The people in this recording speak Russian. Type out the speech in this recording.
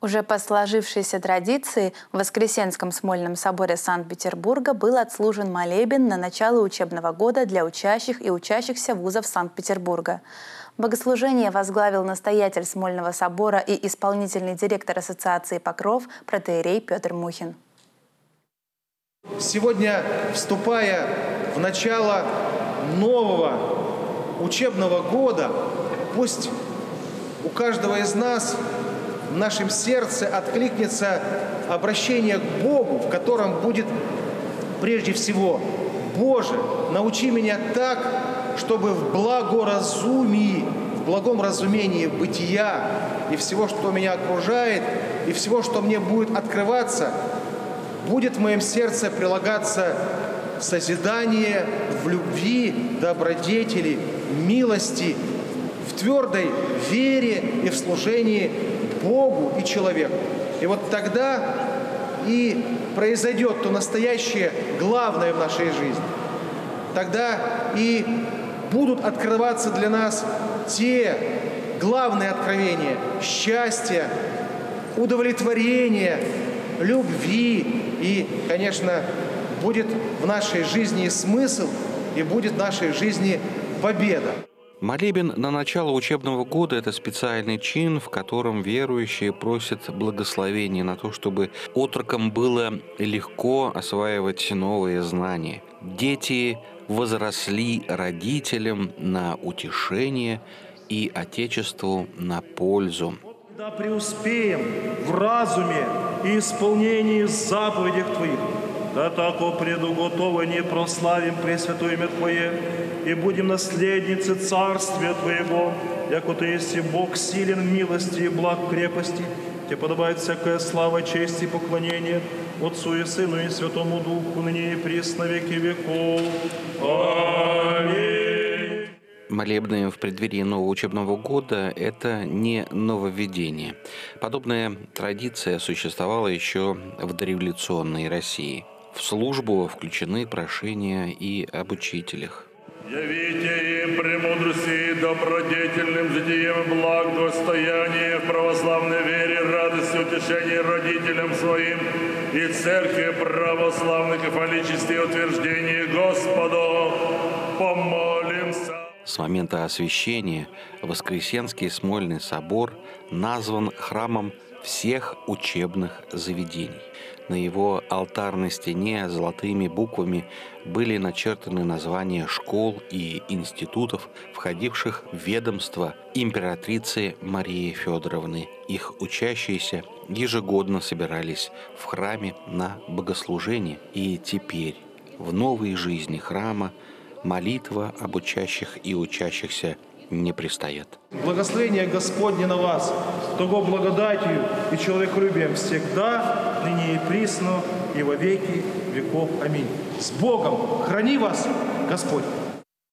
Уже по сложившейся традиции в Воскресенском Смольном соборе Санкт-Петербурга был отслужен молебен на начало учебного года для учащих и учащихся вузов Санкт-Петербурга. Богослужение возглавил настоятель Смольного собора и исполнительный директор Ассоциации «Покров» протеерей Петр Мухин. Сегодня, вступая в начало нового учебного года, пусть у каждого из нас в нашем сердце откликнется обращение к Богу, в котором будет прежде всего «Боже, научи меня так, чтобы в благоразумии, в благом разумении бытия и всего, что меня окружает, и всего, что мне будет открываться, будет в моем сердце прилагаться созидание в любви, добродетели, милости, твердой вере и в служении Богу и человеку. И вот тогда и произойдет то настоящее главное в нашей жизни. Тогда и будут открываться для нас те главные откровения счастья, удовлетворения, любви и, конечно, будет в нашей жизни смысл и будет в нашей жизни победа. Молебен на начало учебного года – это специальный чин, в котором верующие просят благословения на то, чтобы отрокам было легко осваивать новые знания. Дети возросли родителям на утешение и Отечеству на пользу. Да преуспеем в разуме и исполнении заповедей Твоих, да тако предуготование прославим Пресвятое имя Твое, и будем наследницы Царствия Твоего, яко Ты есть Бог силен милости и благ крепости, Тебе подобает всякая слава, честь и поклонение Отцу и Сыну и Святому Духу, ныне и присно веки веков. Аминь. Молебны в преддверии нового учебного года – это не нововведение. Подобная традиция существовала еще в дореволюционной России – в службу включены прошения и об учителях. Явите им премудрости и добродетельным житием благ, достояние в православной вере, радости, утешения родителям своим и церкви православных и фаллически утверждений Господу. Помолимся. С момента освящения Воскресенский Смольный собор назван храмом всех учебных заведений. На его алтарной стене золотыми буквами были начертаны названия школ и институтов, входивших в ведомство императрицы Марии Федоровны. Их учащиеся ежегодно собирались в храме на богослужение. И теперь, в новой жизни храма, молитва об учащих и учащихся не пристает. Благословение Господне на вас, того благодатью и человеколюбием всегда, ныне и присно, и во веки веков. Аминь. С Богом! Храни вас, Господь!